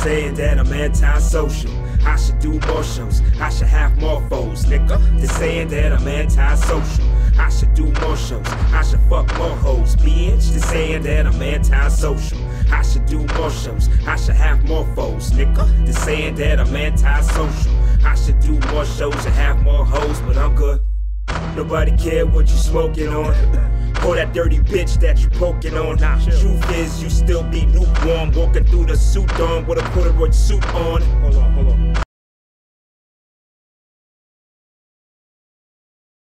saying that I'm antisocial. I should do more shows. I should have more foes, nigga. They're saying that I'm antisocial. I should do more shows. I should fuck more hoes, bitch. They're saying that I'm antisocial. I should do more shows. I should have more foes, nigga. They're saying that I'm antisocial. I should do more shows and have more hoes, but I'm good. Nobody care what you smoking on. Or that dirty bitch that you poking on. Nah, truth is, you still be lukewarm. Walking through the suit on with a corduroy suit on. Hold on, hold on.